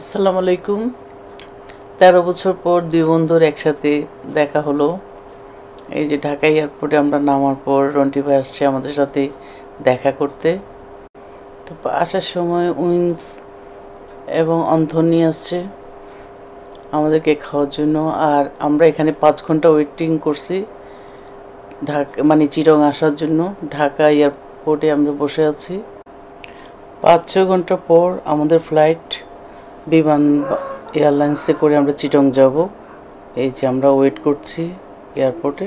আসসালামু আলাইকুম। তেরো বছর পর দুই বন্ধুর একসাথে দেখা হলো। এই যে ঢাকা এয়ারপোর্টে আমরা নামার পর রন্টি ভাই আসছে আমাদের সাথে দেখা করতে। তো আসার সময় উইন্স এবং অন্থনী আসছে আমাদেরকে খাওয়ার জন্য। আর আমরা এখানে পাঁচ ঘণ্টা ওয়েটিং করছি ঢাকা মানে চিরং আসার জন্য। ঢাকা এয়ারপোর্টে আমরা বসে আছি। পাঁচ ছ ঘণ্টা পর আমাদের ফ্লাইট বিমান এয়ারলাইন্সে করে আমরা চিটং যাব। এই যে আমরা ওয়েট করছি এয়ারপোর্টে